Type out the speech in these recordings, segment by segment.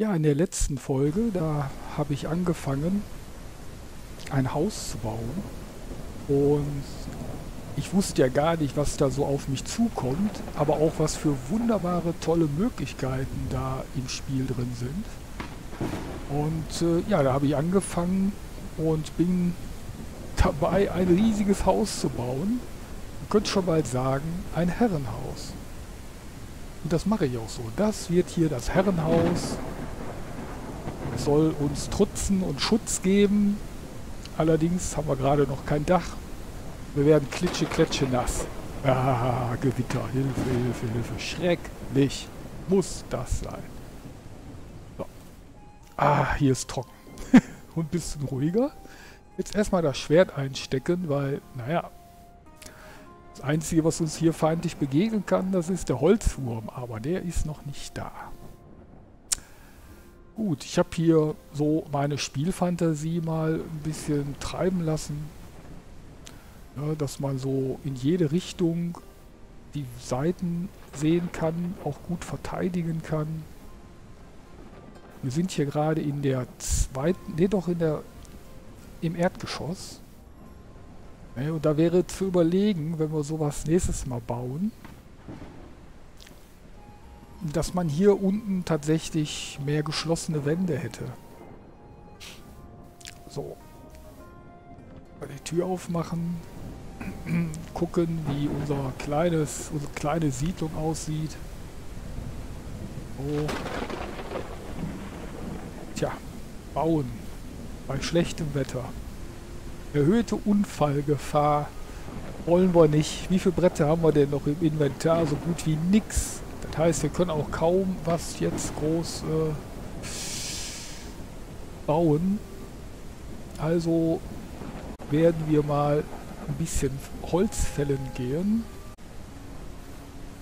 Ja, in der letzten Folge, da habe ich angefangen, ein Haus zu bauen. Und ich wusste ja gar nicht, was da so auf mich zukommt, aber auch was für wunderbare, tolle Möglichkeiten da im Spiel drin sind. Und äh, ja, da habe ich angefangen und bin dabei, ein riesiges Haus zu bauen. Man könnte schon bald sagen, ein Herrenhaus. Und das mache ich auch so. Das wird hier das Herrenhaus soll uns Trutzen und Schutz geben. Allerdings haben wir gerade noch kein Dach. Wir werden klitsche, kletsche nass. Ah, Gewitter, Hilfe, Hilfe, Hilfe. Schrecklich muss das sein. So. Ah, hier ist trocken. und ein bisschen ruhiger. Jetzt erstmal das Schwert einstecken, weil, naja, das Einzige, was uns hier feindlich begegnen kann, das ist der Holzwurm. Aber der ist noch nicht da. Gut, ich habe hier so meine Spielfantasie mal ein bisschen treiben lassen. Ja, dass man so in jede Richtung die Seiten sehen kann, auch gut verteidigen kann. Wir sind hier gerade in der zweiten, ne doch in der, im Erdgeschoss. Ja, und da wäre zu überlegen, wenn wir sowas nächstes Mal bauen, dass man hier unten tatsächlich mehr geschlossene Wände hätte. So. Die Tür aufmachen. Gucken, wie unser kleines, unsere kleine Siedlung aussieht. Oh. Tja, bauen. Bei schlechtem Wetter. Erhöhte Unfallgefahr wollen wir nicht. Wie viele Bretter haben wir denn noch im Inventar? So gut wie nix. Das heißt, wir können auch kaum was jetzt groß äh, bauen. Also werden wir mal ein bisschen Holz fällen gehen.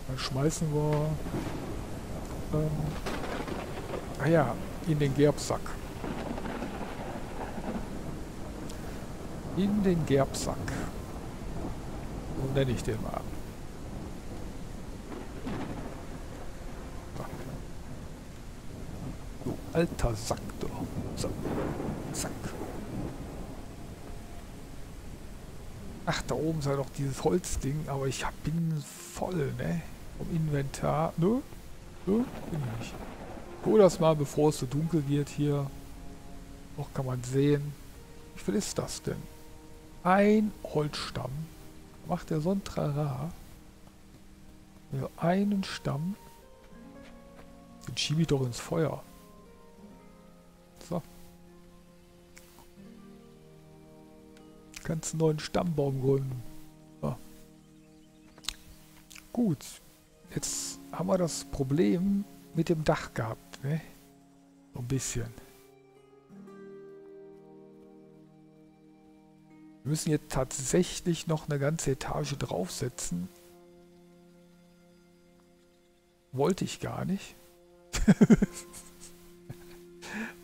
Dann schmeißen wir ähm, ah ja, in den Gerbsack. In den Gerbsack. So nenne ich den mal. Alter Sack, du. So. Zack. Ach, da oben sei doch dieses Holzding, aber ich hab, bin voll, ne? Vom Inventar. Nö? Nö? Bin ich nicht. Hol das mal, bevor es so dunkel wird hier. Noch kann man sehen. Wie viel ist das denn? Ein Holzstamm. Macht der so ein Trara. Ja, einen Stamm. Den schiebe ich doch ins Feuer. Einen neuen Stammbaum gründen. So. Gut. Jetzt haben wir das Problem mit dem Dach gehabt, ne? So ein bisschen. Wir müssen jetzt tatsächlich noch eine ganze Etage draufsetzen. Wollte ich gar nicht.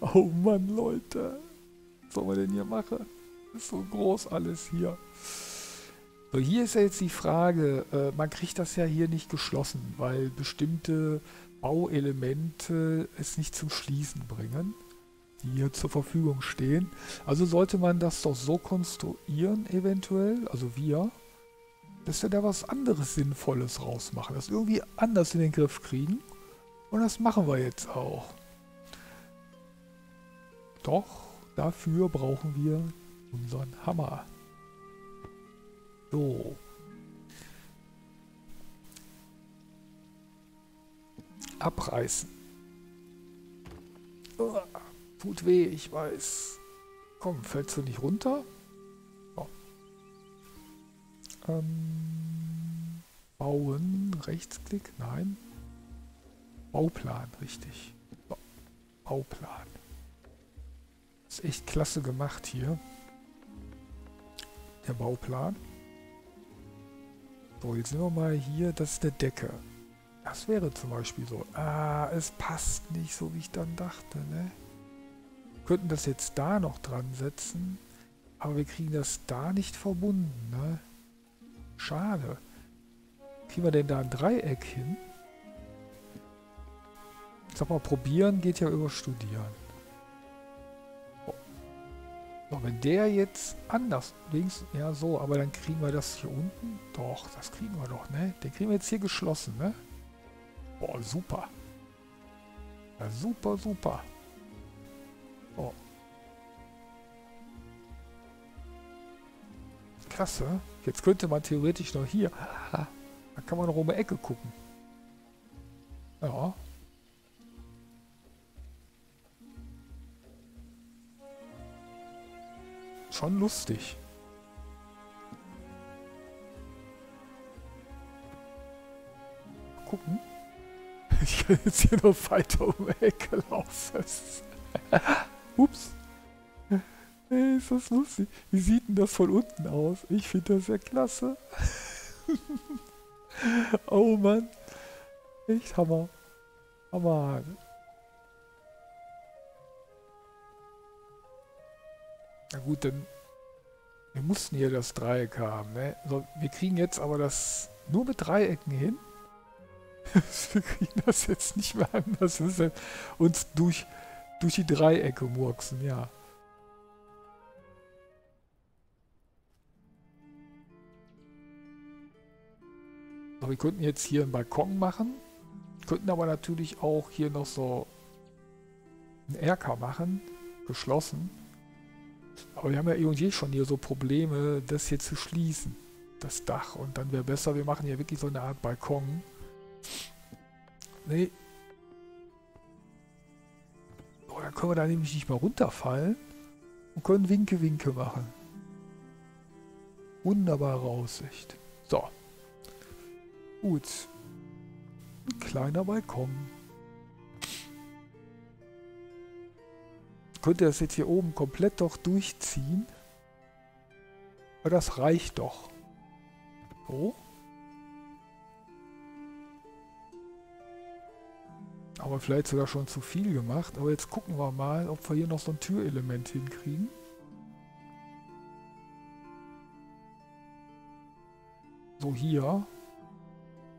Oh Mann, Leute. Was soll man denn hier machen? Ist so groß alles hier. So, hier ist ja jetzt die Frage, äh, man kriegt das ja hier nicht geschlossen, weil bestimmte Bauelemente es nicht zum Schließen bringen, die hier zur Verfügung stehen. Also sollte man das doch so konstruieren, eventuell, also wir, dass wir da was anderes Sinnvolles rausmachen, das irgendwie anders in den Griff kriegen. Und das machen wir jetzt auch. Doch dafür brauchen wir unseren Hammer. So. Abreißen. Oh, tut weh, ich weiß. Komm, fällst du nicht runter? So. Ähm, bauen, Rechtsklick, nein. Bauplan, richtig. Bauplan. Ist echt klasse gemacht hier. Der Bauplan. So, jetzt sind wir mal hier. Das ist eine Decke. Das wäre zum Beispiel so. Ah, es passt nicht so, wie ich dann dachte, ne? Wir könnten das jetzt da noch dran setzen. Aber wir kriegen das da nicht verbunden, ne? Schade. Kriegen wir denn da ein Dreieck hin? Ich sag mal, probieren geht ja über studieren. So, wenn der jetzt anders, links, ja so, aber dann kriegen wir das hier unten. Doch, das kriegen wir doch, ne? Den kriegen wir jetzt hier geschlossen, ne? Boah, super. Ja, super, super. Oh. Klasse. Jetzt könnte man theoretisch noch hier. Da kann man noch um die Ecke gucken. Ja. Schon lustig. Gucken. Ich kann jetzt hier noch weiter um die Ecke laufen. Ups. Hey, ist das lustig. Wie sieht denn das von unten aus? Ich finde das ja klasse. oh Mann. Echt Hammer. Hammer. Na gut, dann... Wir mussten hier das Dreieck haben, ne? So, wir kriegen jetzt aber das nur mit Dreiecken hin. wir kriegen das jetzt nicht mehr anders. Wir müssen uns durch, durch die Dreiecke murksen, ja. So, wir könnten jetzt hier einen Balkon machen. Könnten aber natürlich auch hier noch so einen Erker machen. Geschlossen. Aber wir haben ja irgendwie schon hier so Probleme, das hier zu schließen. Das Dach. Und dann wäre besser, wir machen hier wirklich so eine Art Balkon. Nee. Oh, dann können wir da nämlich nicht mal runterfallen. Und können Winke-Winke machen. Wunderbare Aussicht. So. Gut. Ein kleiner Balkon. Könnte das jetzt hier oben komplett doch durchziehen. Aber das reicht doch. So. Aber vielleicht sogar schon zu viel gemacht. Aber jetzt gucken wir mal, ob wir hier noch so ein Türelement hinkriegen. So hier.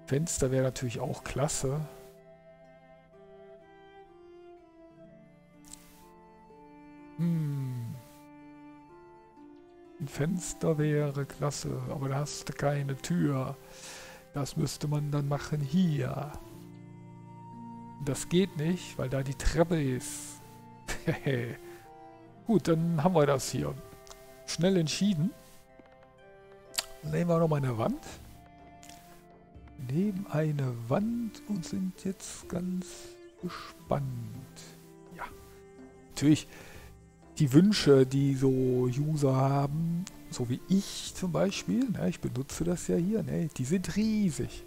Fenster wäre natürlich auch klasse. Hm. Ein Fenster wäre klasse, aber da hast du keine Tür. Das müsste man dann machen hier. Das geht nicht, weil da die Treppe ist. Gut, dann haben wir das hier. Schnell entschieden. Nehmen wir nochmal eine Wand. Nehmen eine Wand und sind jetzt ganz gespannt. Ja. Natürlich die Wünsche, die so User haben, so wie ich zum Beispiel, ne, ich benutze das ja hier, ne, die sind riesig.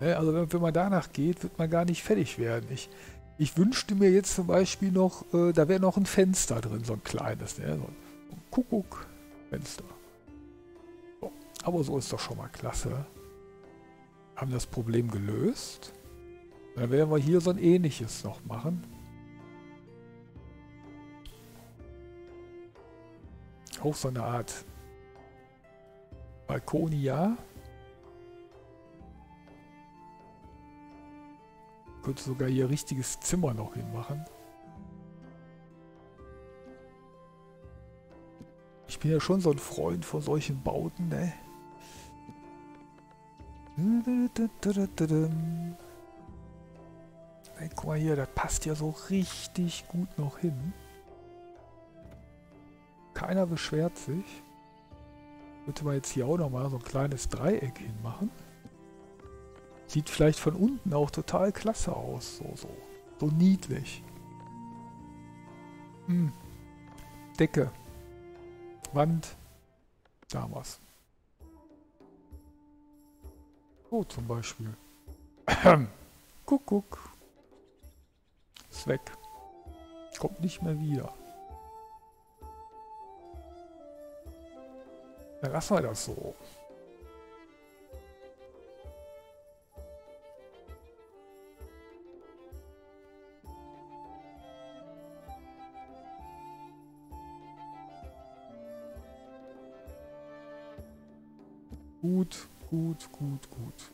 Ne, also wenn, wenn, man danach geht, wird man gar nicht fertig werden. Ich, ich wünschte mir jetzt zum Beispiel noch, äh, da wäre noch ein Fenster drin, so ein kleines, ne, so ein, Kuckuck-Fenster. So, aber so ist doch schon mal klasse. Haben das Problem gelöst. Dann werden wir hier so ein ähnliches noch machen. Auch so eine Art Balkonia. Könnte sogar hier richtiges Zimmer noch hinmachen. Ich bin ja schon so ein Freund von solchen Bauten, ne? Hey, guck mal hier, das passt ja so richtig gut noch hin. Keiner beschwert sich. Könnte man jetzt hier auch nochmal so ein kleines Dreieck hinmachen. Sieht vielleicht von unten auch total klasse aus. So, so. So niedlich. Hm. Decke. Wand. Damals. Oh, zum Beispiel. Kuckuck. Ist weg. Kommt nicht mehr wieder. Dann lassen wir das so. Gut, gut, gut, gut.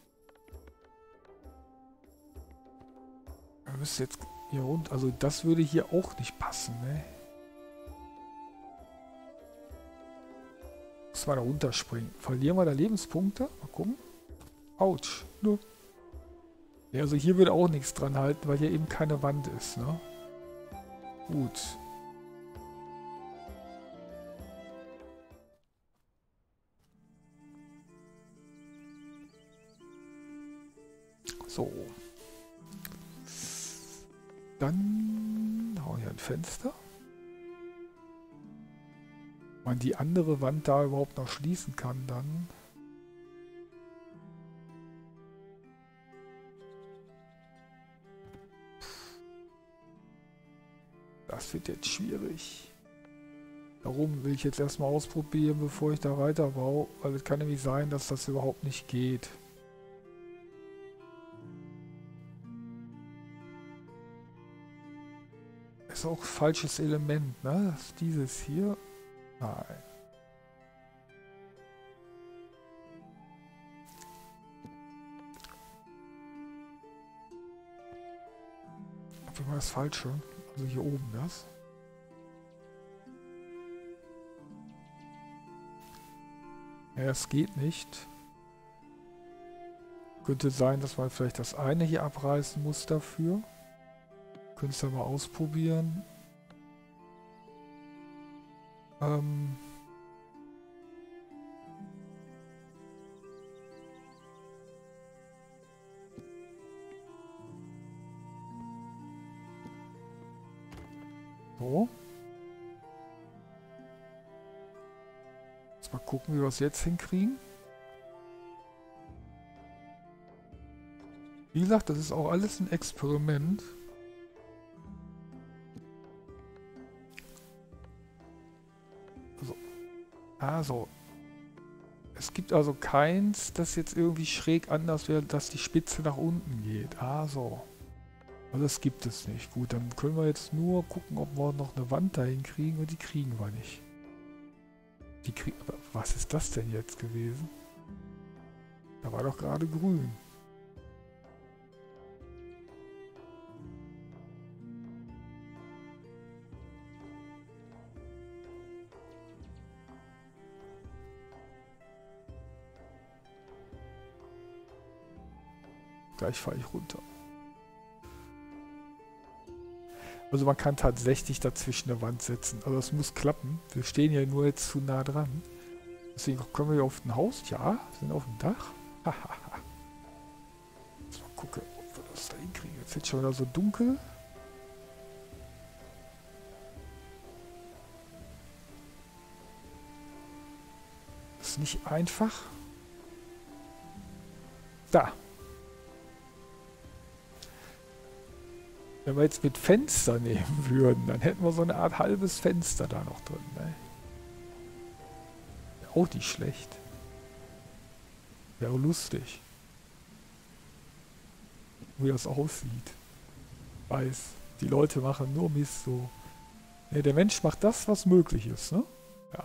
Wir müssen jetzt hier runter. Also das würde hier auch nicht passen, ne? Muss mal da runterspringen. Verlieren wir da Lebenspunkte? Mal gucken. Autsch. Nö. Ja, also hier würde auch nichts dran halten, weil hier eben keine Wand ist, ne? Gut. So. Dann haben wir ein Fenster. Man die andere Wand da überhaupt noch schließen kann, dann... Das wird jetzt schwierig. Darum will ich jetzt erstmal ausprobieren, bevor ich da weiterbaue, weil es kann nämlich sein, dass das überhaupt nicht geht. ist auch falsches Element, ne? Das ist dieses hier. Nein. Auf jeden das Falsche. Also hier oben das. Ja, es geht nicht. Könnte sein, dass man vielleicht das eine hier abreißen muss dafür. Könntest du mal ausprobieren. Ähm so. Jetzt mal gucken, wie wir es jetzt hinkriegen. Wie gesagt, das ist auch alles ein Experiment. Also, es gibt also keins, das jetzt irgendwie schräg anders wäre, dass die Spitze nach unten geht. Also, also das gibt es nicht. Gut, dann können wir jetzt nur gucken, ob wir noch eine Wand dahin kriegen und die kriegen wir nicht. Die kriegen, was ist das denn jetzt gewesen? Da war doch gerade grün. Gleich fahre ich runter. Also man kann tatsächlich dazwischen eine Wand setzen. Also das muss klappen. Wir stehen ja nur jetzt zu nah dran. Deswegen kommen wir auf ein Haus. Ja, sind auf dem Dach. Hahaha. mal gucken, ob wir das da hinkriegen. Jetzt wird schon wieder so dunkel. ist nicht einfach. Da. Wenn wir jetzt mit Fenster nehmen würden, dann hätten wir so eine Art halbes Fenster da noch drin. Ne? Auch nicht schlecht. Wäre lustig. Wie das aussieht. Weiß, die Leute machen nur Mist so. Ne, der Mensch macht das, was möglich ist. Ne? Ja.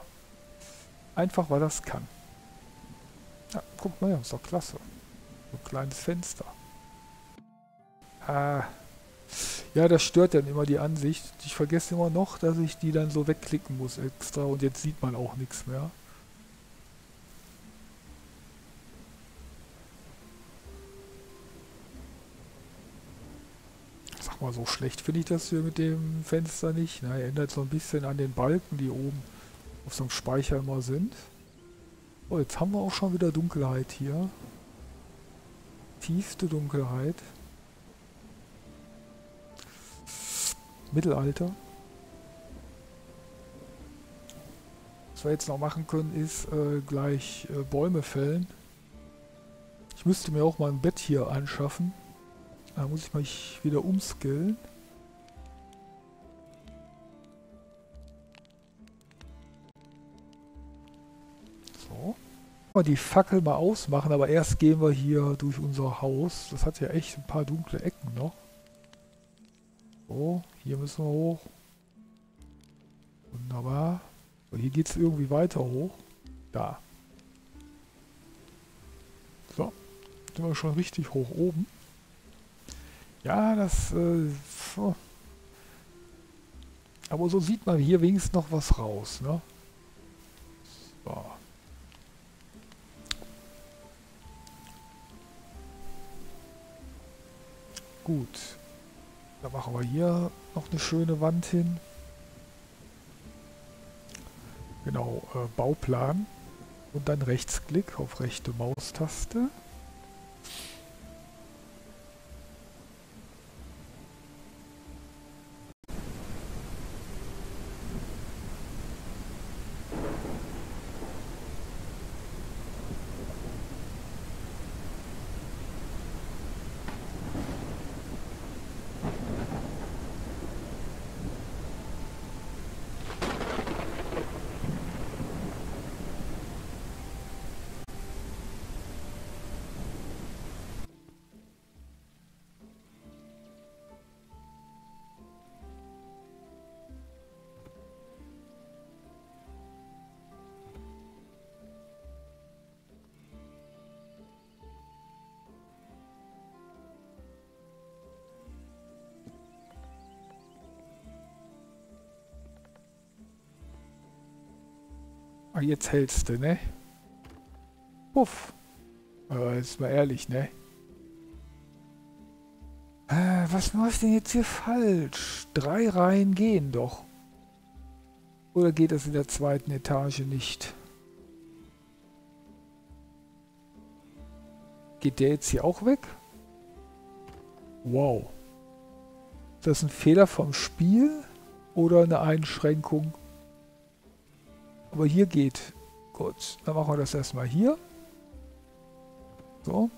Einfach, weil das kann. Ja, guck mal, ist doch klasse. So ein kleines Fenster. Ah. Ja, das stört dann immer die Ansicht. Ich vergesse immer noch, dass ich die dann so wegklicken muss extra und jetzt sieht man auch nichts mehr. Sag mal, so schlecht finde ich das hier mit dem Fenster nicht. Na, ändert so ein bisschen an den Balken, die oben auf so einem Speicher immer sind. Oh, jetzt haben wir auch schon wieder Dunkelheit hier. Tiefste Dunkelheit. Mittelalter. Was wir jetzt noch machen können, ist äh, gleich äh, Bäume fällen. Ich müsste mir auch mal ein Bett hier anschaffen. Da muss ich mich wieder umskillen. So. Mal die Fackel mal ausmachen, aber erst gehen wir hier durch unser Haus. Das hat ja echt ein paar dunkle Ecken noch. So, hier müssen wir hoch. Wunderbar. So, hier geht es irgendwie weiter hoch. Da. So, sind wir schon richtig hoch oben. Ja, das... Äh, so. Aber so sieht man hier wenigstens noch was raus, ne? So. Gut. Dann machen wir hier noch eine schöne Wand hin. Genau, äh, Bauplan. Und dann Rechtsklick auf rechte Maustaste. Jetzt hältst du, ne? Puff. Aber jetzt mal ehrlich, ne? Äh, was du denn jetzt hier falsch? Drei Reihen gehen doch. Oder geht das in der zweiten Etage nicht? Geht der jetzt hier auch weg? Wow. Ist das ein Fehler vom Spiel oder eine Einschränkung? Aber hier geht. Gut, dann machen wir das erstmal hier. So.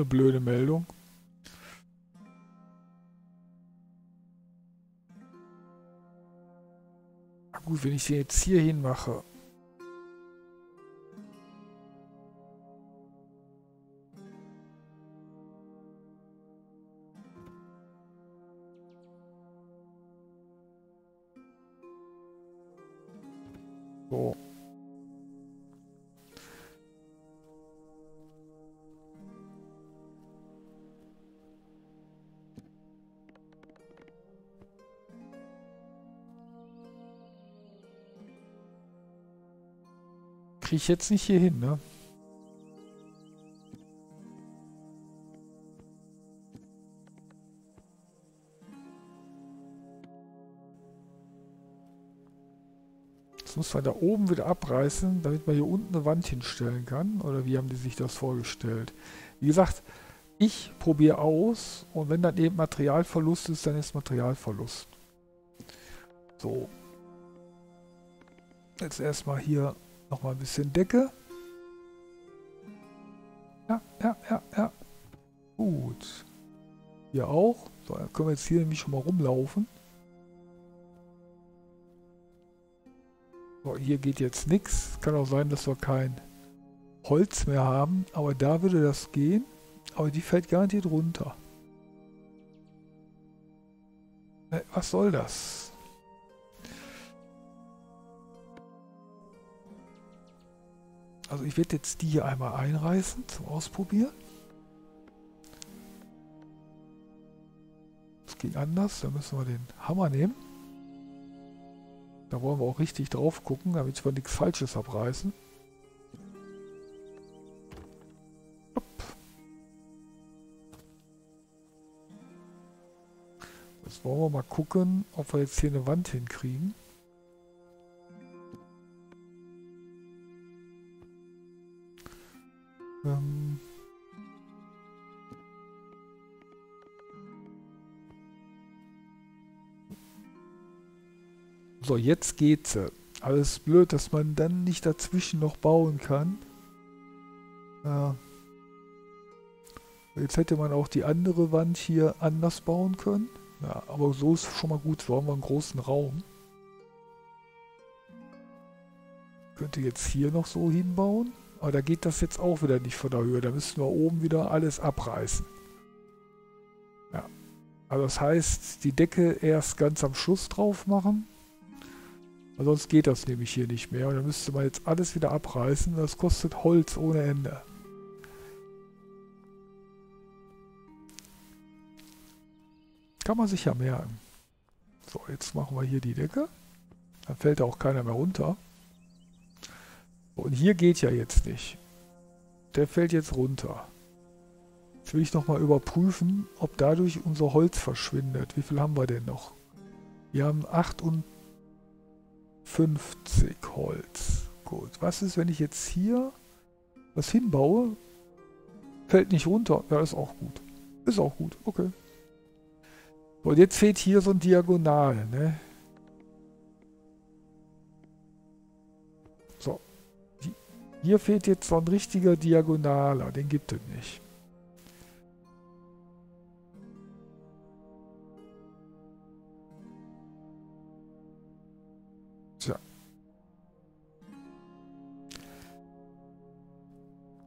Ohne blöde Meldung. Gut, wenn ich sie jetzt hier hin ich jetzt nicht hier hin, ne? Das muss man da oben wieder abreißen, damit man hier unten eine Wand hinstellen kann. Oder wie haben die sich das vorgestellt? Wie gesagt, ich probiere aus und wenn dann eben Materialverlust ist, dann ist Materialverlust. So. Jetzt erstmal hier Nochmal ein bisschen Decke. Ja, ja, ja, ja. Gut. Hier auch. So, dann können wir jetzt hier nämlich schon mal rumlaufen. So, hier geht jetzt nichts. Kann auch sein, dass wir kein Holz mehr haben. Aber da würde das gehen. Aber die fällt garantiert runter. Äh, was soll das? Also ich werde jetzt die hier einmal einreißen zum Ausprobieren. Das ging anders, da müssen wir den Hammer nehmen. Da wollen wir auch richtig drauf gucken, damit wir nichts Falsches abreißen. Jetzt wollen wir mal gucken, ob wir jetzt hier eine Wand hinkriegen. So, jetzt geht's. Alles blöd, dass man dann nicht dazwischen noch bauen kann. Ja. Jetzt hätte man auch die andere Wand hier anders bauen können. Ja, aber so ist schon mal gut. So haben wir einen großen Raum. könnte jetzt hier noch so hinbauen. Aber da geht das jetzt auch wieder nicht von der Höhe. Da müssten wir oben wieder alles abreißen. Ja. Also das heißt, die Decke erst ganz am Schluss drauf machen. Sonst geht das nämlich hier nicht mehr. Und dann müsste man jetzt alles wieder abreißen. Das kostet Holz ohne Ende. Kann man sich ja merken. So, jetzt machen wir hier die Decke. Dann fällt auch keiner mehr runter. Und hier geht ja jetzt nicht. Der fällt jetzt runter. Jetzt will ich nochmal überprüfen, ob dadurch unser Holz verschwindet. Wie viel haben wir denn noch? Wir haben 58 Holz. Gut. Was ist, wenn ich jetzt hier was hinbaue? Fällt nicht runter. Ja, ist auch gut. Ist auch gut. Okay. Und jetzt fehlt hier so ein Diagonal, ne? So. Hier fehlt jetzt so ein richtiger Diagonaler. Den gibt es nicht.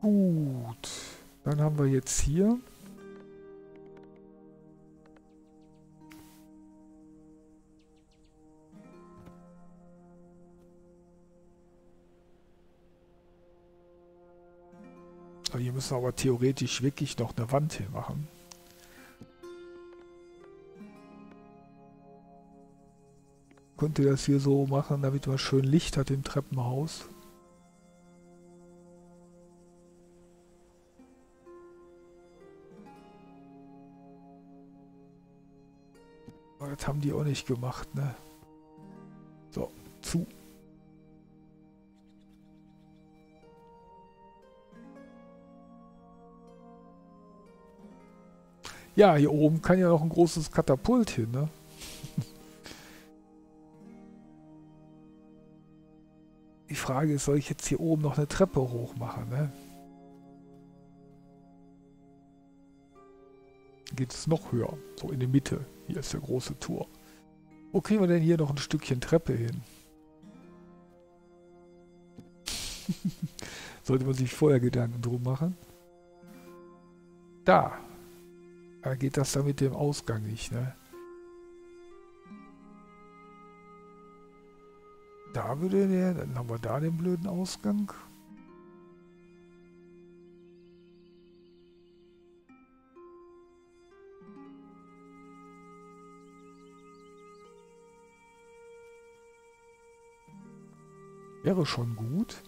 Gut. Dann haben wir jetzt hier Hier müssen wir aber theoretisch wirklich noch eine Wand hinmachen. Könnte das hier so machen, damit man schön Licht hat im Treppenhaus. Das haben die auch nicht gemacht, ne? So, zu. Ja, hier oben kann ja noch ein großes Katapult hin, ne? Die Frage ist, soll ich jetzt hier oben noch eine Treppe hoch machen, ne? Geht es noch höher, so in die Mitte. Hier ist der große Tor. Wo kriegen wir denn hier noch ein Stückchen Treppe hin? Sollte man sich vorher Gedanken drum machen. Da, da geht das da mit dem Ausgang nicht, ne? Da würde der, dann haben wir da den blöden Ausgang. Wäre schon gut.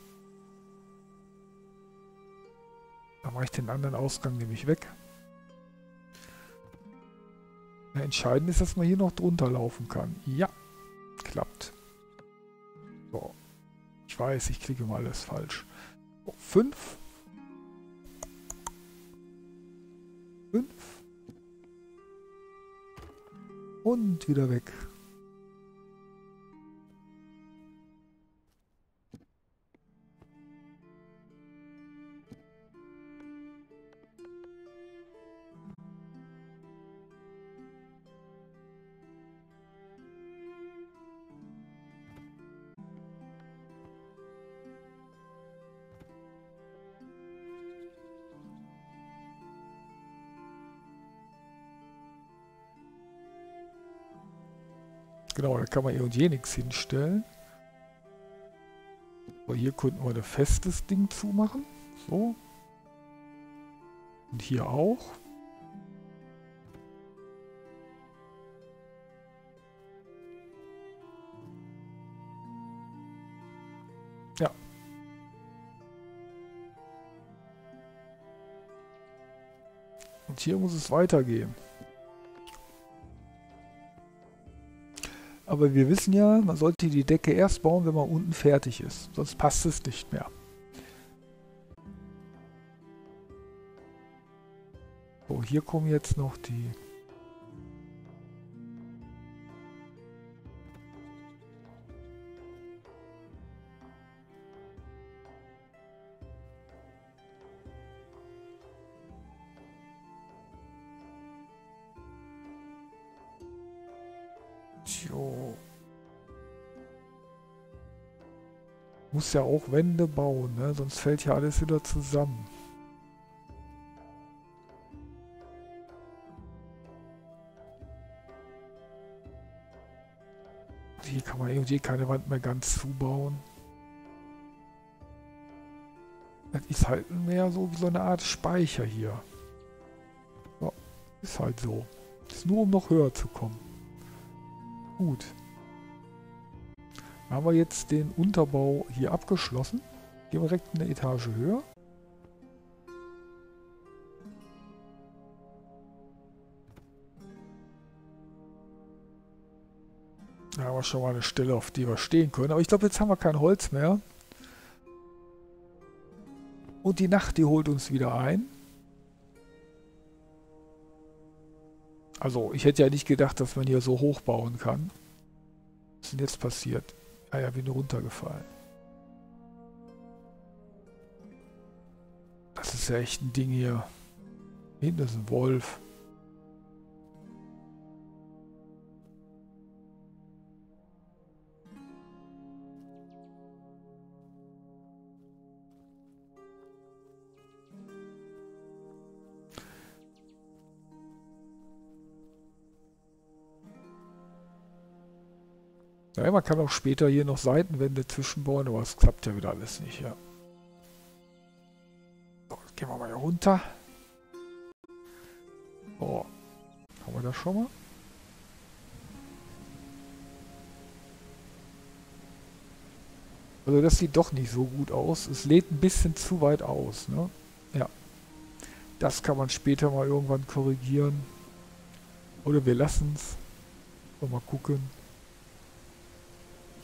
Dann mache ich den anderen Ausgang nämlich weg. Ja, entscheidend ist, dass man hier noch drunter laufen kann. Ja, klappt. So. Ich weiß, ich klicke mal alles falsch. So, fünf. Fünf. Und wieder weg. Kann man eh und je nichts hinstellen. Aber hier könnten wir ein festes Ding zumachen. So. Und hier auch. Ja. Und hier muss es weitergehen. Aber wir wissen ja, man sollte die Decke erst bauen, wenn man unten fertig ist. Sonst passt es nicht mehr. So, hier kommen jetzt noch die Muss ja auch Wände bauen, ne? sonst fällt ja alles wieder zusammen. Hier kann man irgendwie keine Wand mehr ganz zubauen. Das ist halt mehr so wie so eine Art Speicher hier. Ja, ist halt so. Ist nur um noch höher zu kommen. Gut. Haben wir jetzt den Unterbau hier abgeschlossen. Gehen wir direkt eine Etage höher. Da haben wir schon mal eine Stelle, auf die wir stehen können. Aber ich glaube, jetzt haben wir kein Holz mehr. Und die Nacht, die holt uns wieder ein. Also, ich hätte ja nicht gedacht, dass man hier so hoch bauen kann. Was ist denn jetzt passiert? Ah ja, bin runtergefallen. Das ist ja echt ein Ding hier. Hinten ist ein Wolf. Ja, man kann auch später hier noch Seitenwände zwischenbauen, aber es klappt ja wieder alles nicht, ja. So, jetzt gehen wir mal hier runter. So, haben wir das schon mal? Also das sieht doch nicht so gut aus. Es lädt ein bisschen zu weit aus, ne? Ja. Das kann man später mal irgendwann korrigieren. Oder wir lassen es. Mal gucken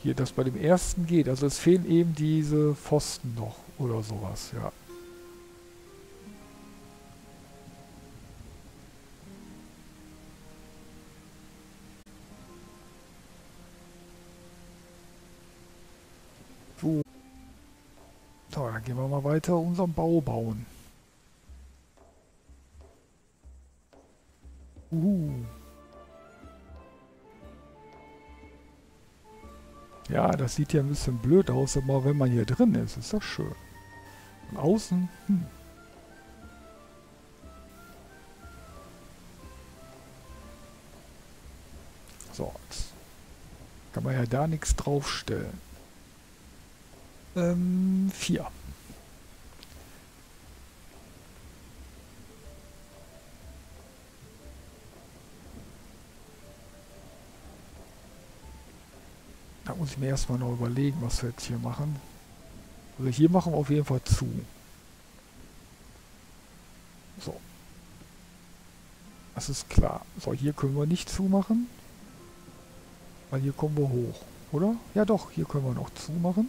hier das bei dem ersten geht. Also es fehlen eben diese Pfosten noch oder sowas, ja. So. So, dann gehen wir mal weiter unseren Bau bauen. Uhu. Ja, das sieht ja ein bisschen blöd aus, aber wenn man hier drin ist, ist das schön. Und außen, hm. So, jetzt kann man ja da nichts draufstellen. Ähm, vier. Muss ich mir erstmal noch überlegen, was wir jetzt hier machen. Also hier machen wir auf jeden Fall zu. So. Das ist klar. So, hier können wir nicht zumachen. Weil hier kommen wir hoch. Oder? Ja doch, hier können wir noch zumachen.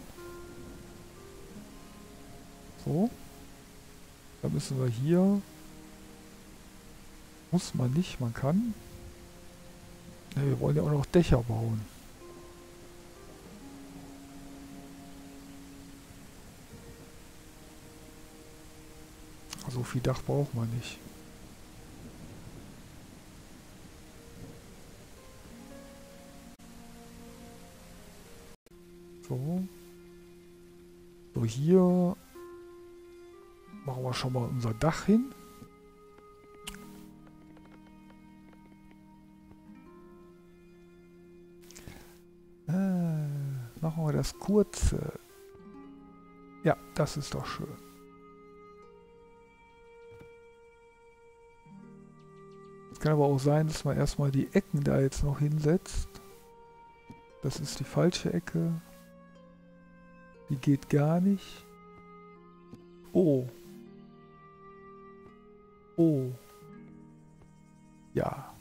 So. Dann müssen wir hier... Muss man nicht, man kann. Ne, wir wollen ja auch noch Dächer bauen. So viel Dach braucht man nicht. So. So, hier machen wir schon mal unser Dach hin. Äh, machen wir das kurze. Ja, das ist doch schön. Kann aber auch sein, dass man erstmal die Ecken da jetzt noch hinsetzt. Das ist die falsche Ecke. Die geht gar nicht. Oh. Oh. Ja.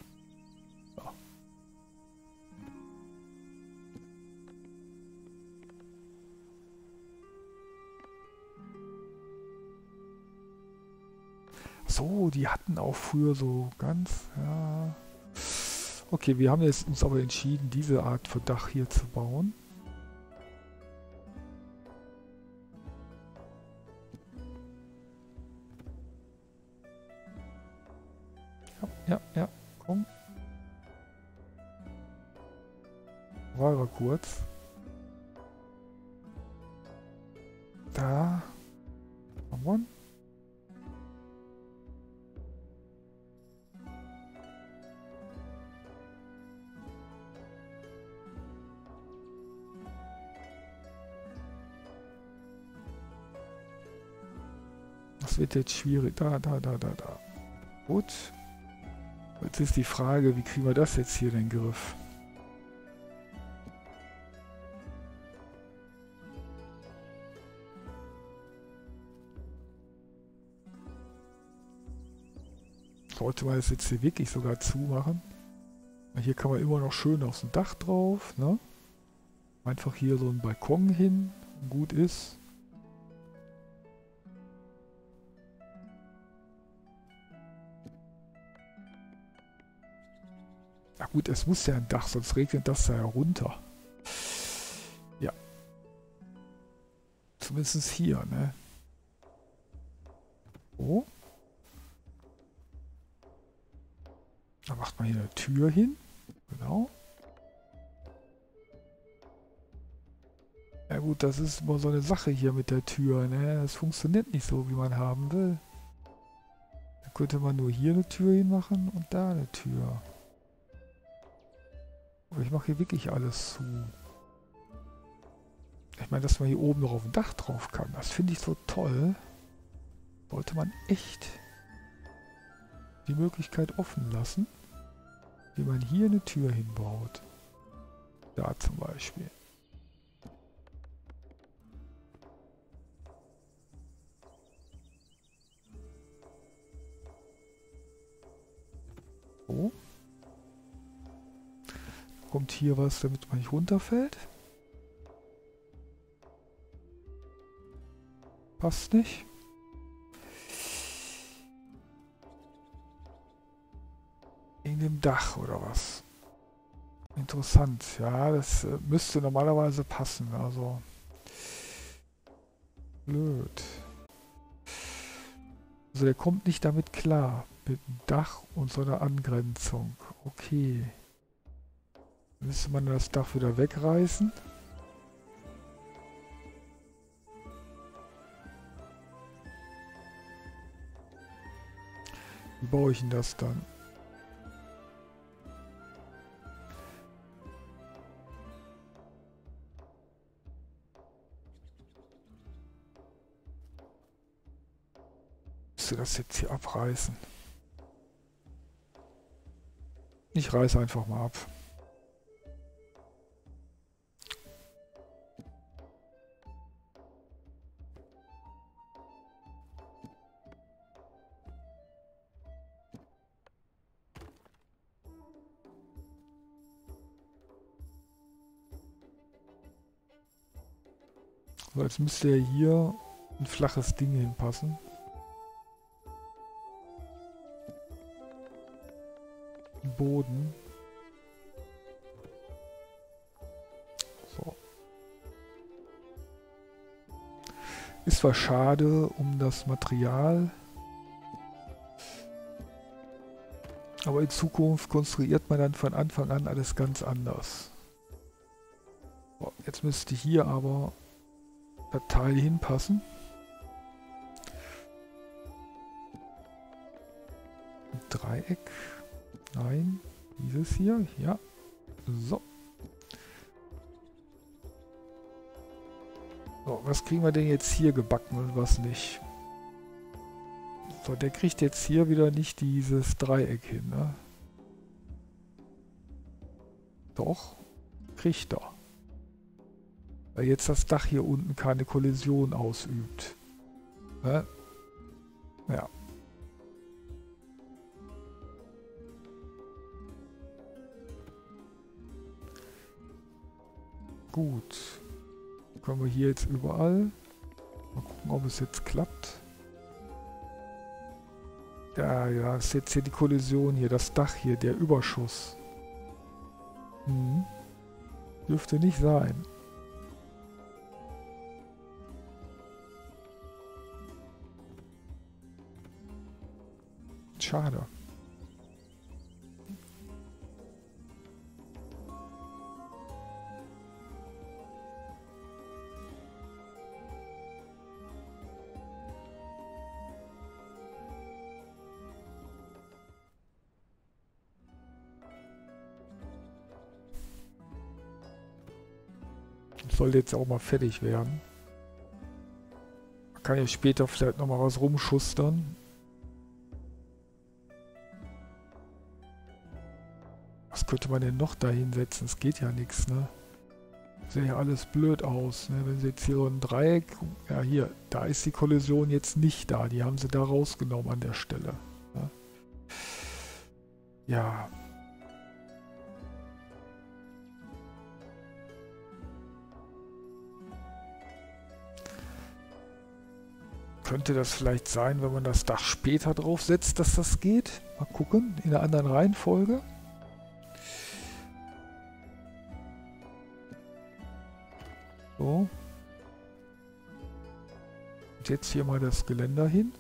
So, die hatten auch früher so ganz, ja. Okay, wir haben jetzt uns aber entschieden, diese Art von Dach hier zu bauen. Jetzt schwierig. Da, da, da, da, da. Gut. Jetzt ist die Frage, wie kriegen wir das jetzt hier in den Griff? Sollte man das jetzt hier wirklich sogar zumachen? Hier kann man immer noch schön aufs Dach drauf, ne? Einfach hier so ein Balkon hin, gut ist. Gut, es muss ja ein Dach, sonst regnet das da herunter. Ja. Zumindest hier, ne? Oh. Da macht man hier eine Tür hin. Genau. Ja gut, das ist immer so eine Sache hier mit der Tür, ne? Das funktioniert nicht so, wie man haben will. Da könnte man nur hier eine Tür hinmachen und da eine Tür. Aber ich mache hier wirklich alles zu. Ich meine, dass man hier oben noch auf dem Dach drauf kann, das finde ich so toll. Sollte man echt die Möglichkeit offen lassen, wie man hier eine Tür hinbaut. Da zum Beispiel. So kommt hier was, damit man nicht runterfällt. Passt nicht. In dem Dach oder was? Interessant. Ja, das äh, müsste normalerweise passen. Also blöd. Also der kommt nicht damit klar. Mit dem Dach und so einer Angrenzung. Okay. Müsste man das Dach wieder wegreißen? Wie baue ich denn das dann? Müsste das jetzt hier abreißen? Ich reiße einfach mal ab. So, jetzt müsste ja hier ein flaches Ding hinpassen. Boden. So. Ist zwar schade um das Material, aber in Zukunft konstruiert man dann von Anfang an alles ganz anders. So, jetzt müsste hier aber Teil hinpassen. Dreieck. Nein. Dieses hier. Ja. So. So, was kriegen wir denn jetzt hier gebacken und was nicht? So, der kriegt jetzt hier wieder nicht dieses Dreieck hin, ne? Doch, kriegt er. Weil jetzt das Dach hier unten keine Kollision ausübt. Ne? Ja. Gut. Können wir hier jetzt überall. Mal gucken, ob es jetzt klappt. Ja, ja, ist jetzt hier die Kollision hier, das Dach hier, der Überschuss. Hm. Dürfte nicht sein. schade. sollte jetzt auch mal fertig werden. Kann ja später vielleicht noch mal was rumschustern. Könnte man denn noch da hinsetzen? Es geht ja nichts, ne? Sieht ja alles blöd aus. Ne? Wenn sie jetzt hier so ein Dreieck... Ja, hier, da ist die Kollision jetzt nicht da. Die haben sie da rausgenommen an der Stelle. Ne? Ja. Könnte das vielleicht sein, wenn man das Dach später draufsetzt, dass das geht? Mal gucken, in einer anderen Reihenfolge. So. Und jetzt hier mal das Geländer hin.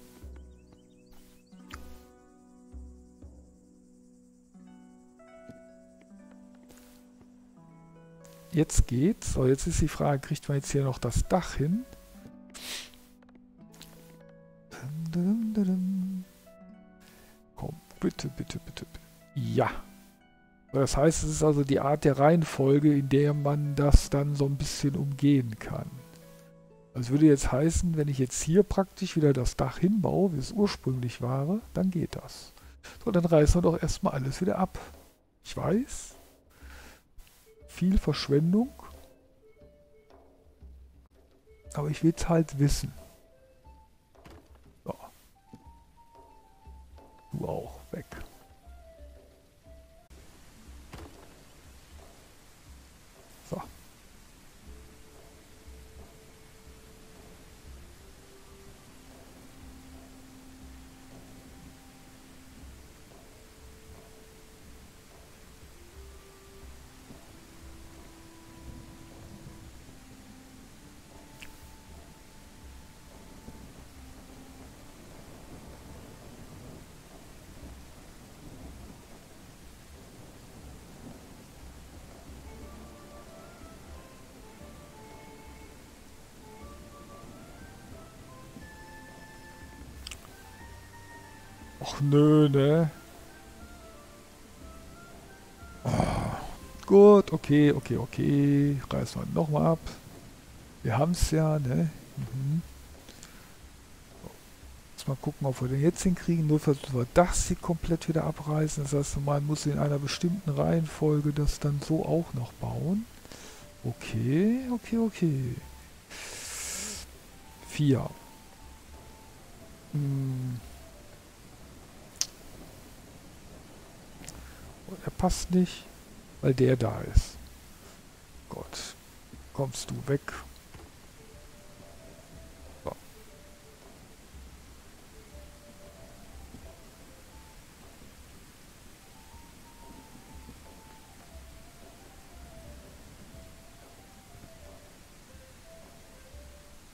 Jetzt geht's. So, jetzt ist die Frage, kriegt man jetzt hier noch das Dach hin? Komm, bitte, bitte, bitte. Ja. Das heißt, es ist also die Art der Reihenfolge, in der man das dann so ein bisschen umgehen kann. Das würde jetzt heißen, wenn ich jetzt hier praktisch wieder das Dach hinbaue, wie es ursprünglich war, dann geht das. So, dann reißen wir doch erstmal alles wieder ab. Ich weiß, viel Verschwendung, aber ich will es halt wissen. Och nö, ne? Oh, gut, okay, okay, okay. Reißen wir nochmal ab. Wir haben es ja, ne? Mhm. So. mal gucken, ob wir den jetzt hinkriegen. Nur versuchen wir das hier komplett wieder abreißen. Das heißt, man muss in einer bestimmten Reihenfolge das dann so auch noch bauen. Okay, okay, okay. Vier. Hm. Er passt nicht, weil der da ist. Gott, kommst du weg. So.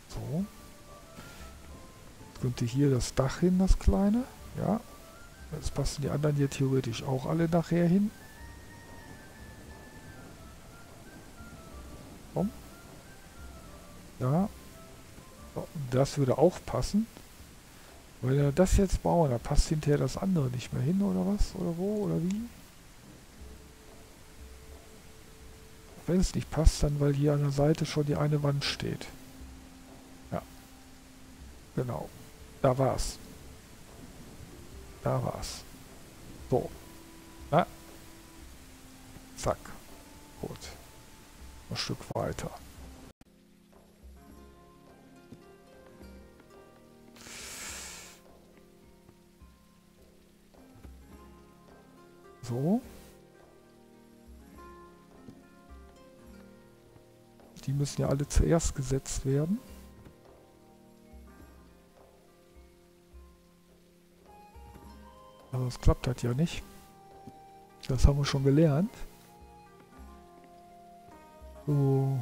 So. Jetzt könnte hier das Dach hin, das kleine. Ja, Jetzt passen die anderen hier theoretisch auch alle nachher hin. Komm. Ja. Das würde auch passen. Weil wir das jetzt bauen, da passt hinterher das andere nicht mehr hin, oder was? Oder wo? Oder wie? Wenn es nicht passt, dann weil hier an der Seite schon die eine Wand steht. Ja. Genau. Da war's. Da war's. So. Na? Zack. Gut. Ein Stück weiter. So. Die müssen ja alle zuerst gesetzt werden. Aber es klappt halt ja nicht. Das haben wir schon gelernt. So.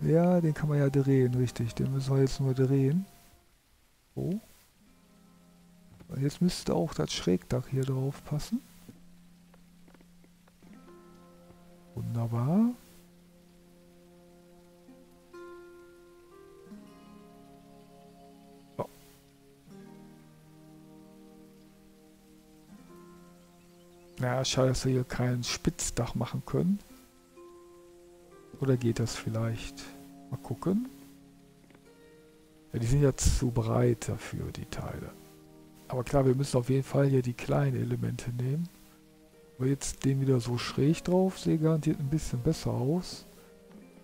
Ja, den kann man ja drehen, richtig. Den müssen wir jetzt nur drehen. So. Und jetzt müsste auch das Schrägdach hier drauf passen. Wunderbar. Ja, schade, dass wir hier kein Spitzdach machen können. Oder geht das vielleicht? Mal gucken. Ja, die sind ja zu breit dafür, die Teile. Aber klar, wir müssen auf jeden Fall hier die kleinen Elemente nehmen. Aber jetzt den wieder so schräg drauf, sehe garantiert ein bisschen besser aus.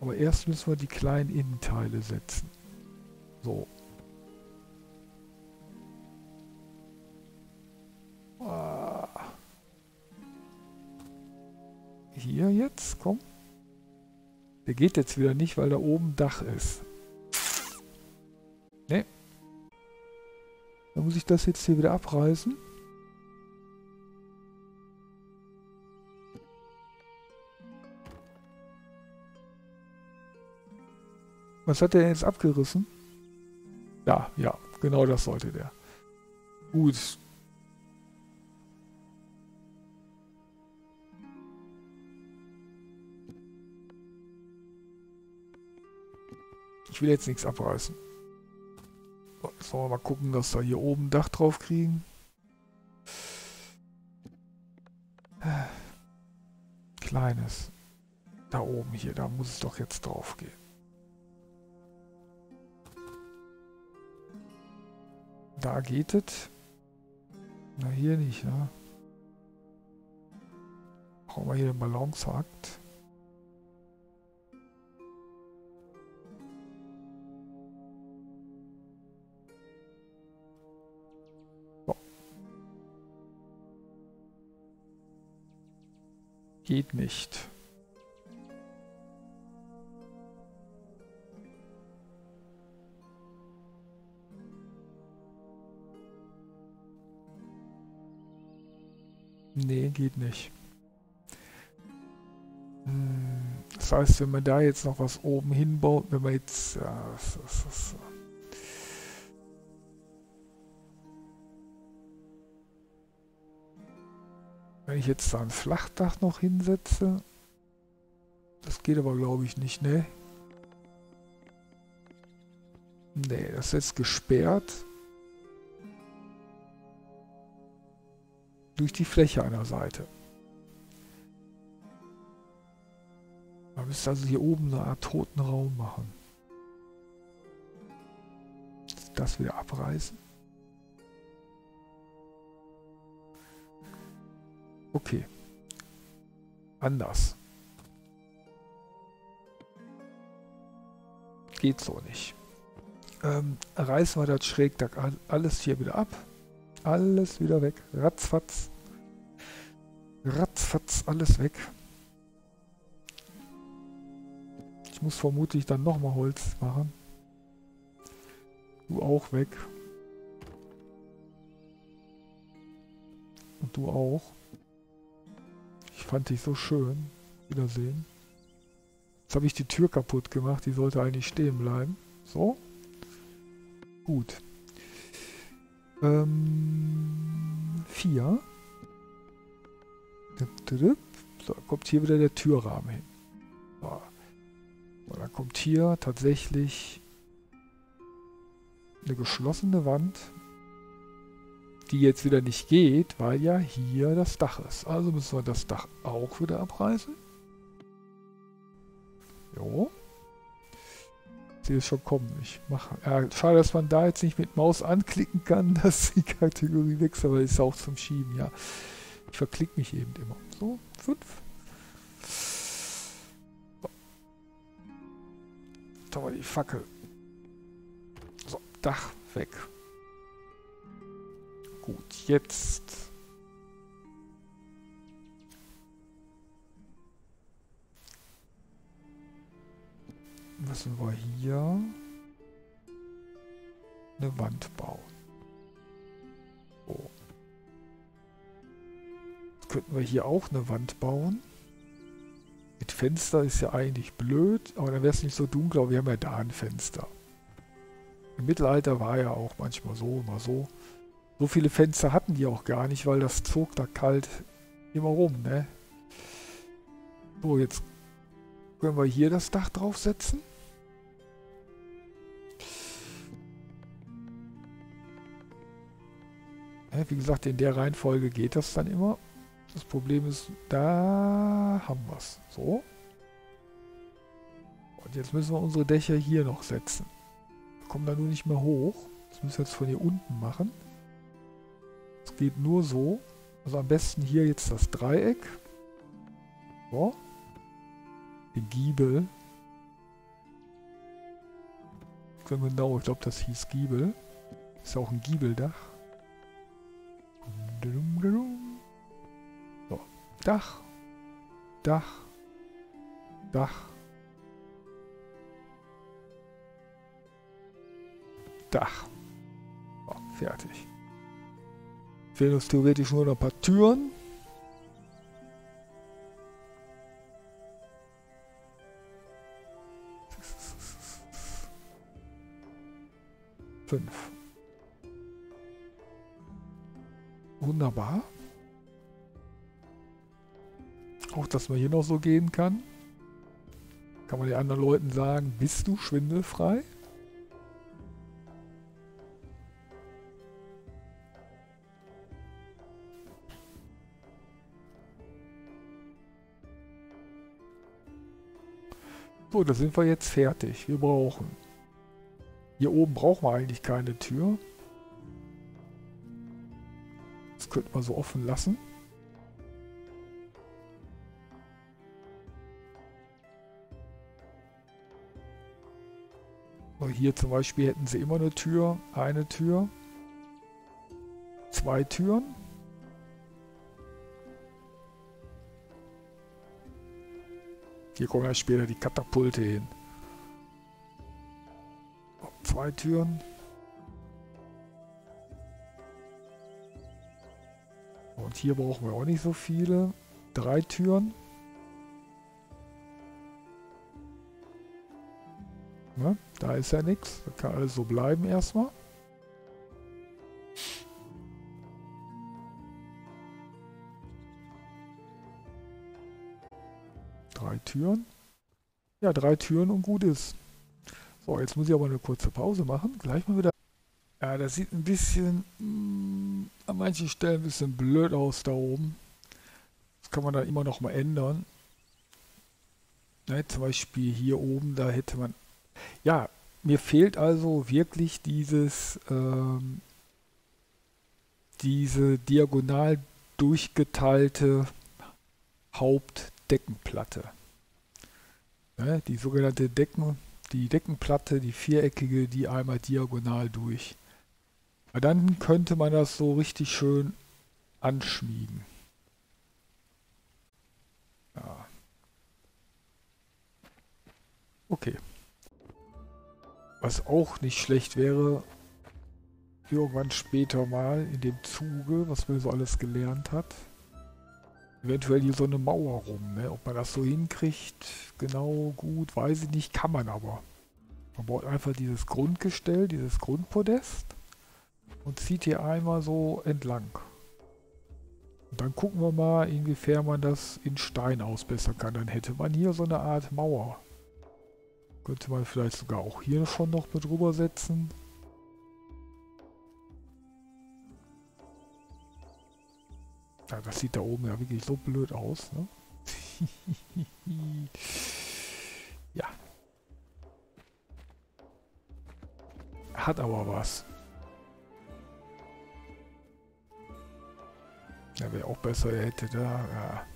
Aber erst müssen wir die kleinen Innenteile setzen. So. Hier jetzt, komm. Der geht jetzt wieder nicht, weil da oben Dach ist. Ne. Dann muss ich das jetzt hier wieder abreißen. Was hat der jetzt abgerissen? Ja, ja, genau das sollte der. Gut. Ich will jetzt nichts abreißen. Sollen wir mal gucken, dass wir hier oben Dach drauf kriegen. Kleines. Da oben hier, da muss es doch jetzt drauf gehen. Da geht es. Na, hier nicht, ne? Brauchen wir hier den Balanceakt. Geht nicht. Nee, geht nicht. Hm, das heißt, wenn man da jetzt noch was oben hinbaut, wenn man jetzt... Ja, das, das, das, wenn ich jetzt da ein Flachdach noch hinsetze, das geht aber glaube ich nicht, ne? Nee, das ist jetzt gesperrt. durch die Fläche einer Seite. Man müsste also hier oben eine Art toten Raum machen. Das wieder abreißen. Okay. Anders. Geht so nicht. Ähm, reißen wir das Schrägdach alles hier wieder ab. Alles wieder weg. Ratzfatz. Ratzfatz, alles weg. Ich muss vermutlich dann nochmal Holz machen. Du auch weg. Und du auch. Ich fand dich so schön. Wiedersehen. Jetzt habe ich die Tür kaputt gemacht. Die sollte eigentlich stehen bleiben. So. Gut. Ähm, vier. So, kommt hier wieder der Türrahmen hin. So. So, dann kommt hier tatsächlich eine geschlossene Wand, die jetzt wieder nicht geht, weil ja hier das Dach ist. Also müssen wir das Dach auch wieder abreißen. Jo sehe es schon kommen. Ich mache. Ja, schade, dass man da jetzt nicht mit Maus anklicken kann, dass die Kategorie wechselt, aber ist auch zum Schieben, ja. Ich verklicke mich eben immer. So, fünf. So. Da war die Fackel. So, Dach weg. Gut, jetzt müssen wir hier eine Wand bauen. So. Jetzt könnten wir hier auch eine Wand bauen. Mit Fenster ist ja eigentlich blöd, aber dann wäre es nicht so dunkel, aber wir haben ja da ein Fenster. Im Mittelalter war ja auch manchmal so, immer so. So viele Fenster hatten die auch gar nicht, weil das zog da kalt immer rum, ne? So, jetzt können wir hier das Dach draufsetzen. Wie gesagt, in der Reihenfolge geht das dann immer. Das Problem ist, da haben wir es. So. Und jetzt müssen wir unsere Dächer hier noch setzen. Wir kommen da nur nicht mehr hoch. Das müssen wir jetzt von hier unten machen. Es geht nur so. Also am besten hier jetzt das Dreieck. So. Den Giebel. Genau, ich glaube, das hieß Giebel. Ist ja auch ein Giebeldach. So. Dach. Dach. Dach. Dach. So, fertig. Fehlen uns theoretisch nur noch ein paar Türen. Fünf. Wunderbar. Auch, dass man hier noch so gehen kann. Kann man den anderen Leuten sagen, bist du schwindelfrei? So, da sind wir jetzt fertig. Wir brauchen... Hier oben brauchen wir eigentlich keine Tür. Das könnte man so offen lassen. So, hier zum Beispiel hätten sie immer eine Tür, eine Tür, zwei Türen. Hier kommen ja später die Katapulte hin. Zwei Türen. Und hier brauchen wir auch nicht so viele. Drei Türen. Ne? Da ist ja nichts. Das kann alles so bleiben erstmal. Türen. Ja, drei Türen und gut ist. So, jetzt muss ich aber eine kurze Pause machen. Gleich mal wieder. Ja, das sieht ein bisschen mh, mm, an manchen Stellen ein bisschen blöd aus da oben. Das kann man dann immer noch mal ändern. Ne, zum Beispiel hier oben, da hätte man... Ja, mir fehlt also wirklich dieses... Ähm, diese diagonal durchgeteilte Haupt Deckenplatte. Ne, die sogenannte Decken, die Deckenplatte, die viereckige, die einmal diagonal durch. Aber dann könnte man das so richtig schön anschmiegen. Ja. Okay. Was auch nicht schlecht wäre, irgendwann später mal in dem Zuge, was man so alles gelernt hat, eventuell hier so eine Mauer rum. Ne? Ob man das so hinkriegt, genau gut, weiß ich nicht, kann man aber. Man baut einfach dieses Grundgestell, dieses Grundpodest und zieht hier einmal so entlang. Und dann gucken wir mal, inwiefern man das in Stein ausbessern kann. Dann hätte man hier so eine Art Mauer. Könnte man vielleicht sogar auch hier schon noch mit drüber setzen. Ja, das sieht da oben ja wirklich so blöd aus, ne? ja. Hat aber was. Ja, wäre auch besser, er hätte da, ja.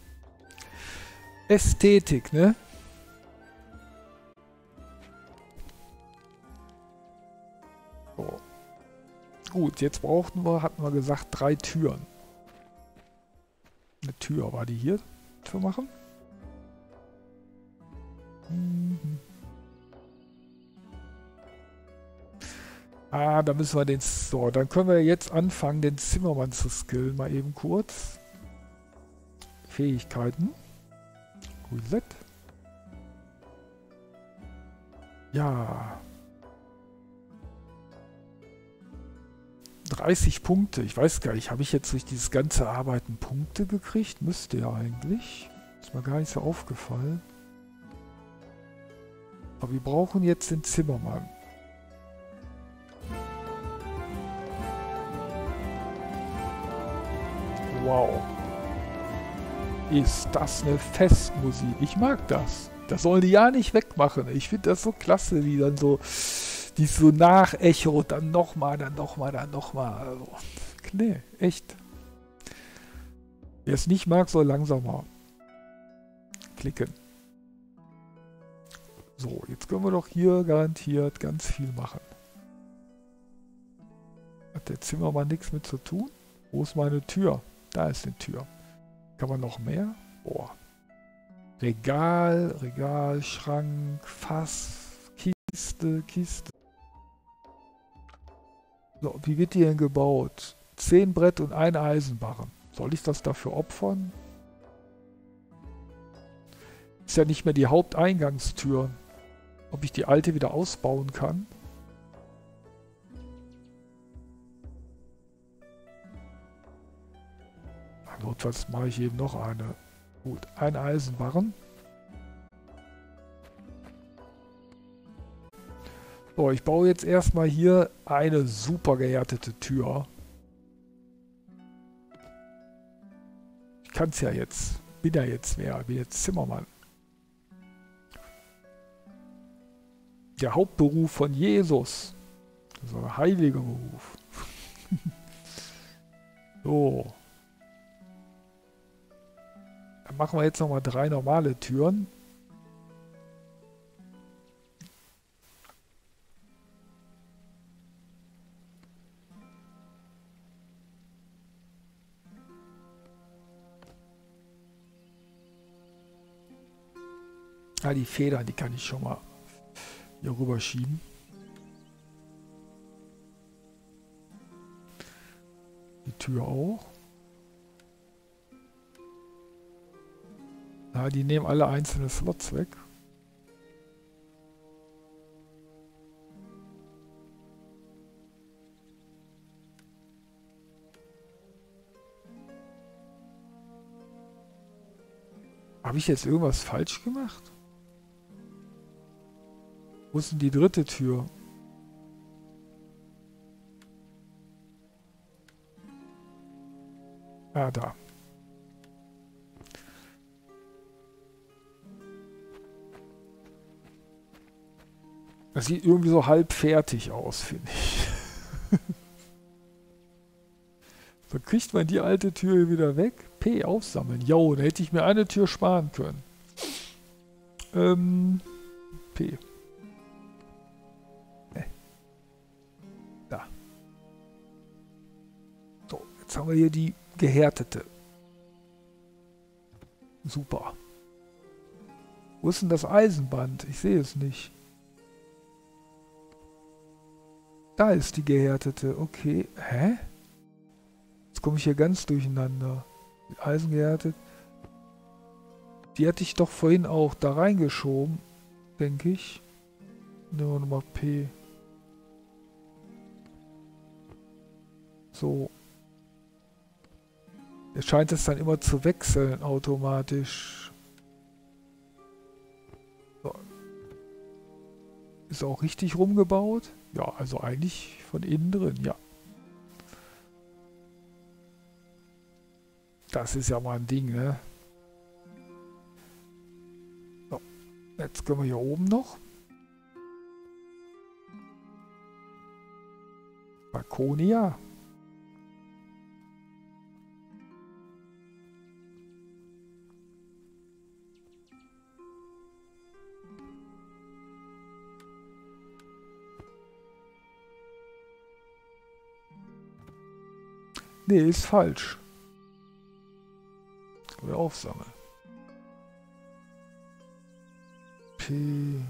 Ästhetik, ne? So. Gut, jetzt brauchten wir, hatten wir gesagt, drei Türen. Eine Tür, war die hier zu machen? Mhm. Ah, da müssen wir den... So, dann können wir jetzt anfangen, den Zimmermann zu skillen. Mal eben kurz. Fähigkeiten. Reset. Ja. 30 Punkte. Ich weiß gar nicht, habe ich jetzt durch dieses ganze Arbeiten Punkte gekriegt? Müsste ja eigentlich. Ist mir gar nicht so aufgefallen. Aber wir brauchen jetzt den Zimmermann. Wow. Ist das eine Festmusik? Ich mag das. Das sollen die ja nicht wegmachen. Ich finde das so klasse, wie dann so, die so nachecho, dann nochmal, dann nochmal, dann nochmal. Also, nee, echt. Wer es nicht mag, soll langsamer klicken. So, jetzt können wir doch hier garantiert ganz viel machen. Hat der Zimmermann nichts mit zu tun? Wo ist meine Tür? Da ist eine Tür. Kann man noch mehr? Boah. Regal, Regal, Schrank, Fass, Kiste, Kiste. So, wie wird die denn gebaut? Zehn Brett und ein Eisenbarren. Soll ich das dafür opfern? Ist ja nicht mehr die Haupteingangstür. Ob ich die alte wieder ausbauen kann? Notfalls mache ich eben noch eine. Gut, ein Eisenbarren. So, ich baue jetzt erstmal hier eine super gehärtete Tür. Ich kann es ja jetzt. Bin ja jetzt wer? Bin jetzt Zimmermann. Der Hauptberuf von Jesus. Ist ein heiliger Beruf. so. Dann machen wir jetzt nochmal drei normale Türen. Ah, die Federn, die kann ich schon mal hier rüber schieben. Die Tür auch. Ja, die nehmen alle einzelne Slots weg. Habe ich jetzt irgendwas falsch gemacht? Wo ist denn die dritte Tür? Ah, da. Das sieht irgendwie so halb fertig aus, finde ich. so kriegt man die alte Tür wieder weg. P aufsammeln. Jo, da hätte ich mir eine Tür sparen können. Ähm, P. wir hier die gehärtete. Super. Wo ist denn das Eisenband? Ich sehe es nicht. Da ist die gehärtete. Okay. Hä? Jetzt komme ich hier ganz durcheinander. Eisen gehärtet. Die hatte ich doch vorhin auch da reingeschoben. Denke ich. Nehmen wir nochmal P. So. Es scheint es dann immer zu wechseln automatisch. So. Ist auch richtig rumgebaut? Ja, also eigentlich von innen drin, ja. Das ist ja mal ein Ding, ne? So. Jetzt können wir hier oben noch. Balkonia. Nee, ist falsch. Wir aufsammeln. P.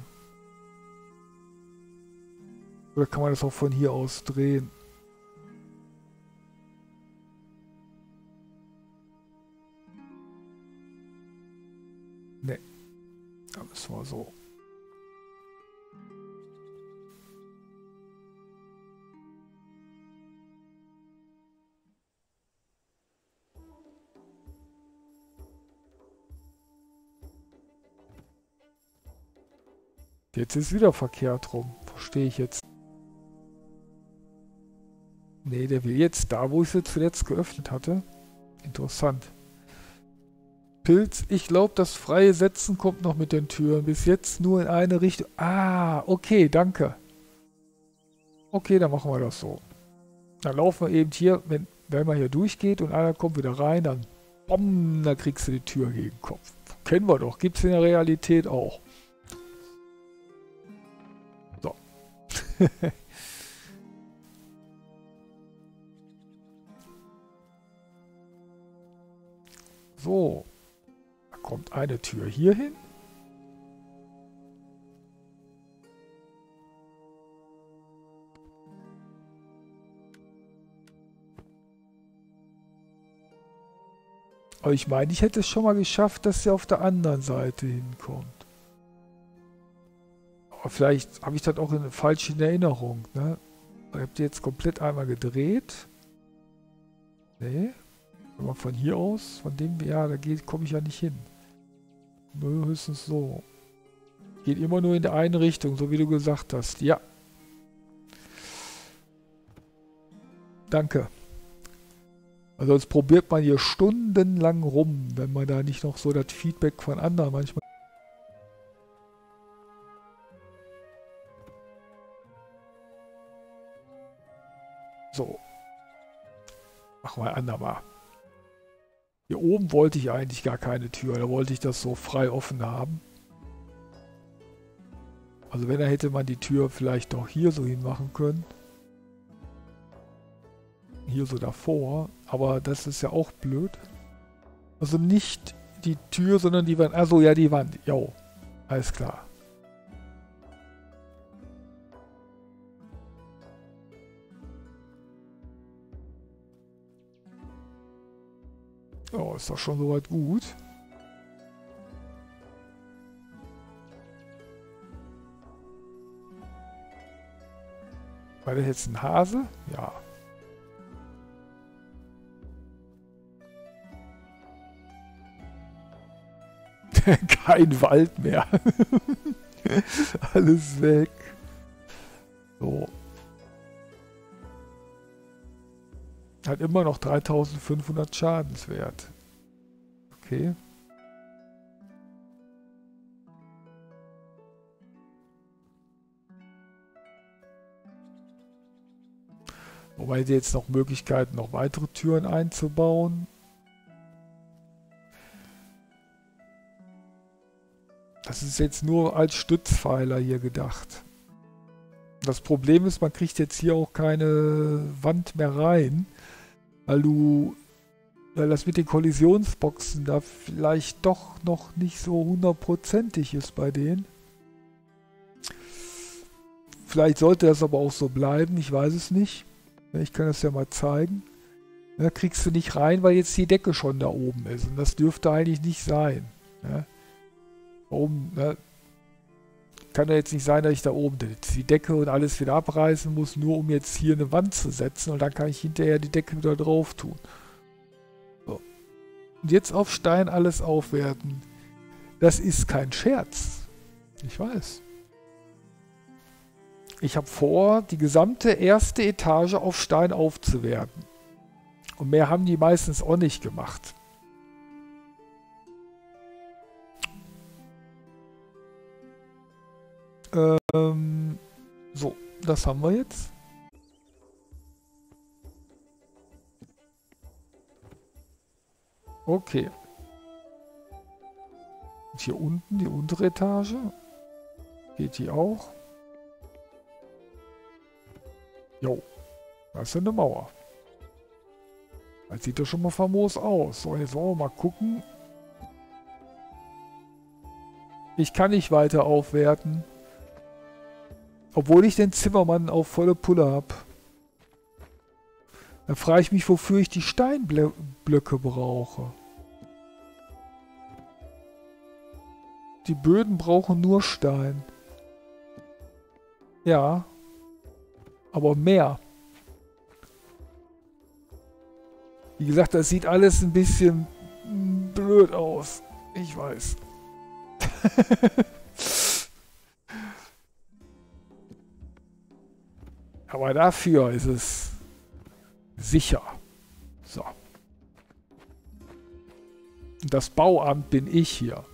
Oder kann man das auch von hier aus drehen? Ne. Da müssen wir so. Jetzt ist wieder verkehrt rum. Verstehe ich jetzt. Nee, der will jetzt da, wo ich sie zuletzt geöffnet hatte. Interessant. Pilz, ich glaube, das freie Setzen kommt noch mit den Türen. Bis jetzt nur in eine Richtung. Ah, okay, danke. Okay, dann machen wir das so. Dann laufen wir eben hier, wenn, wenn man hier durchgeht und einer kommt wieder rein, dann bom, da kriegst du die Tür gegen den Kopf. Kennen wir doch, gibt es in der Realität auch. so. Da kommt eine Tür hier hin. Aber ich meine, ich hätte es schon mal geschafft, dass sie auf der anderen Seite hinkommt. Aber vielleicht habe ich das auch in, falsch in Erinnerung. Ne? Ich habe die jetzt komplett einmal gedreht. Nee. Man von hier aus, von dem, ja, da komme ich ja nicht hin. Nur höchstens so. Geht immer nur in der eine Richtung, so wie du gesagt hast. Ja. Danke. Also sonst probiert man hier stundenlang rum, wenn man da nicht noch so das Feedback von anderen manchmal... So. Machen wir andermal. Hier oben wollte ich eigentlich gar keine Tür, da wollte ich das so frei offen haben. Also wenn, da hätte man die Tür vielleicht doch hier so hin machen können hier so davor. Aber das ist ja auch blöd. Also nicht die Tür, sondern die Wand. Also ja, die Wand. Jo, alles klar. Oh, ist doch schon soweit gut. War das jetzt ein Hase? Ja. Kein Wald mehr. Alles weg. So. Hat immer noch 3500 Schadenswert. Okay. Wobei sie jetzt noch Möglichkeiten, noch weitere Türen einzubauen. Das ist jetzt nur als Stützpfeiler hier gedacht. Das Problem ist, man kriegt jetzt hier auch keine Wand mehr rein, weil du, weil das mit den Kollisionsboxen da vielleicht doch noch nicht so hundertprozentig ist bei denen. Vielleicht sollte das aber auch so bleiben, ich weiß es nicht. Ich kann das ja mal zeigen. Da kriegst du nicht rein, weil jetzt die Decke schon da oben ist. Und das dürfte eigentlich nicht sein. Ja? Warum, ne? Kann ja jetzt nicht sein, dass ich da oben die Decke und alles wieder abreißen muss, nur um jetzt hier eine Wand zu setzen und dann kann ich hinterher die Decke wieder drauf tun. So. Und jetzt auf Stein alles aufwerten. Das ist kein Scherz. Ich weiß. Ich habe vor, die gesamte erste Etage auf Stein aufzuwerten. Und mehr haben die meistens auch nicht gemacht. Ähm, so, das haben wir jetzt. Okay. Und hier unten, die untere Etage. Geht die auch? Jo, das ist eine Mauer. Das sieht doch schon mal famos aus. So, jetzt wollen wir mal gucken. Ich kann nicht weiter aufwerten. Obwohl ich den Zimmermann auf volle Pulle habe. Da frage ich mich, wofür ich die Steinblöcke brauche. Die Böden brauchen nur Stein. Ja. Aber mehr. Wie gesagt, das sieht alles ein bisschen blöd aus. Ich weiß. Aber dafür ist es sicher. So. Das Bauamt bin ich hier.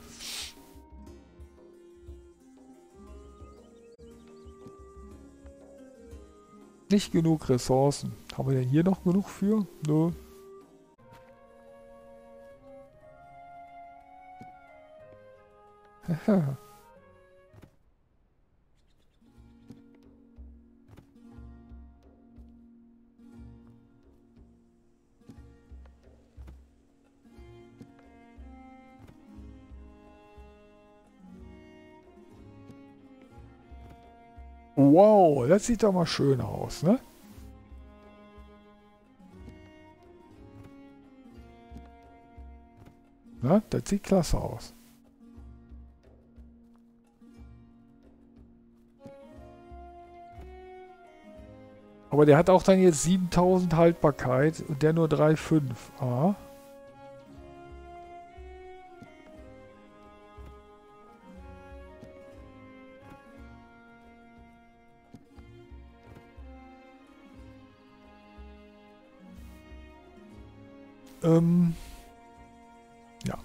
Nicht genug Ressourcen. Haben wir denn hier noch genug für? Nö. Wow, das sieht doch mal schön aus, ne? Na, das sieht klasse aus. Aber der hat auch dann jetzt 7000 Haltbarkeit und der nur 3,5. Ah. Ähm, ja.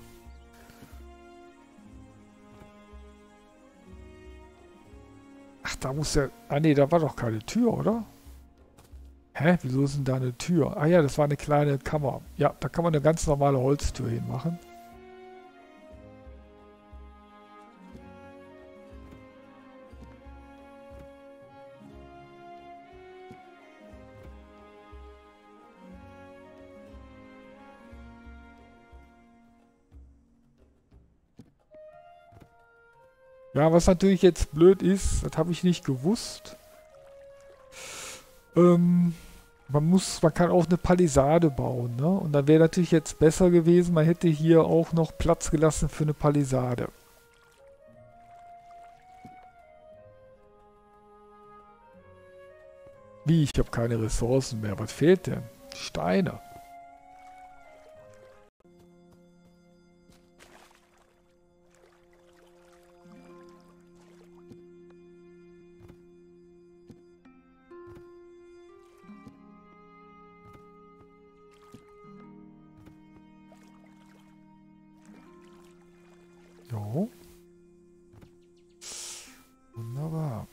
Ach, da muss der... Ah nee, da war doch keine Tür, oder? Hä? Wieso ist denn da eine Tür? Ah ja, das war eine kleine Kammer. Ja, da kann man eine ganz normale Holztür hinmachen. Ja, was natürlich jetzt blöd ist, das habe ich nicht gewusst. Ähm, man muss, man kann auch eine Palisade bauen, ne? Und dann wäre natürlich jetzt besser gewesen, man hätte hier auch noch Platz gelassen für eine Palisade. Wie, ich habe keine Ressourcen mehr. Was fehlt denn? Steine. Jo. Wunderbar.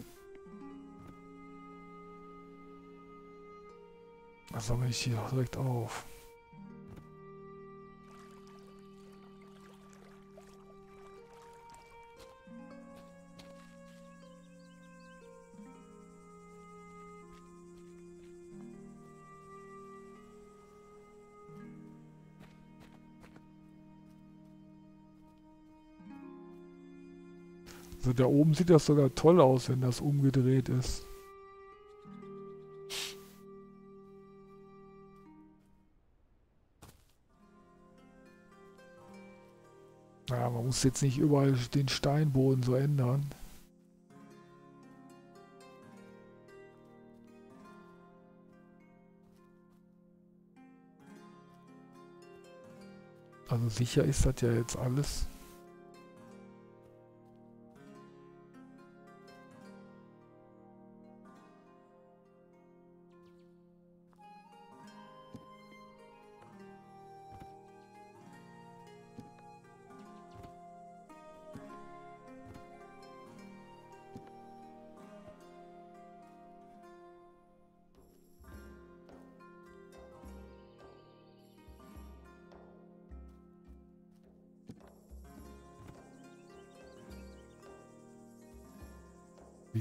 Das sammle ich hier direkt auf. Da oben sieht das sogar toll aus, wenn das umgedreht ist. Ja, man muss jetzt nicht überall den Steinboden so ändern. Also sicher ist das ja jetzt alles.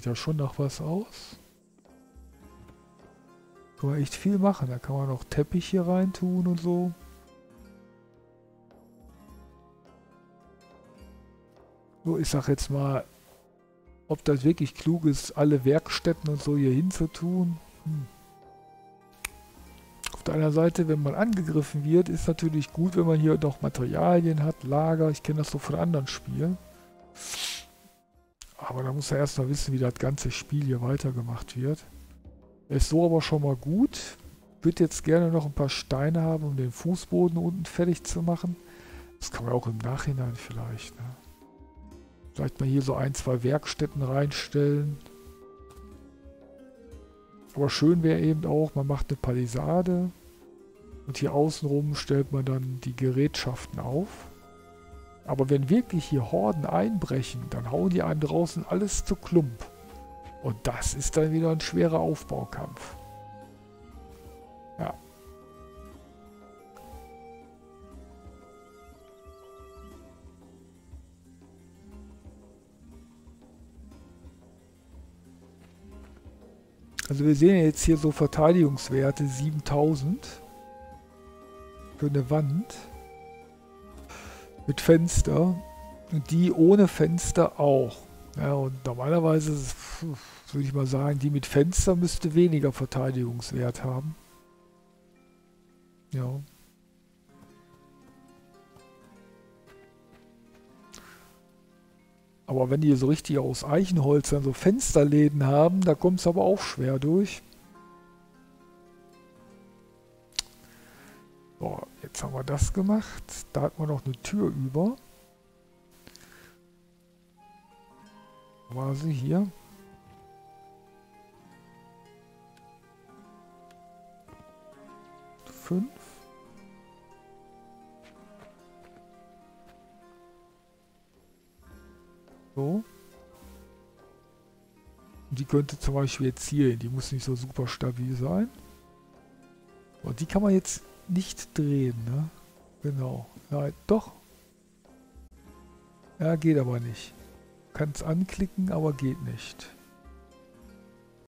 Da schon nach was aus? Kann man echt viel machen. Da kann man noch Teppich hier rein tun und so. So, ich sag jetzt mal, ob das wirklich klug ist, alle Werkstätten und so hier hinzutun. Hm. Auf der anderen Seite, wenn man angegriffen wird, ist natürlich gut, wenn man hier noch Materialien hat, Lager. Ich kenne das so von anderen Spielen. Aber da muss er erstmal wissen, wie das ganze Spiel hier weitergemacht wird. Ist so aber schon mal gut. Würde jetzt gerne noch ein paar Steine haben, um den Fußboden unten fertig zu machen. Das kann man auch im Nachhinein vielleicht. Ne? Vielleicht mal hier so ein, zwei Werkstätten reinstellen. Aber schön wäre eben auch, man macht eine Palisade. Und hier außenrum stellt man dann die Gerätschaften auf. Aber wenn wirklich hier Horden einbrechen, dann hauen die einem draußen alles zu Klump. Und das ist dann wieder ein schwerer Aufbaukampf. Ja. Also wir sehen jetzt hier so Verteidigungswerte 7000 für eine Wand mit Fenster und die ohne Fenster auch. Ja, und normalerweise würde ich mal sagen, die mit Fenster müsste weniger Verteidigungswert haben. Ja. Aber wenn die so richtig aus Eichenholz dann so Fensterläden haben, da kommt es aber auch schwer durch. So, jetzt haben wir das gemacht. Da hat man noch eine Tür über. War sie hier? Fünf. So. Die könnte zum Beispiel jetzt hier hin. Die muss nicht so super stabil sein. Und die kann man jetzt nicht drehen, ne? Genau. Ja, doch. Ja, geht aber nicht. Kann es anklicken, aber geht nicht.